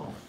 Oh,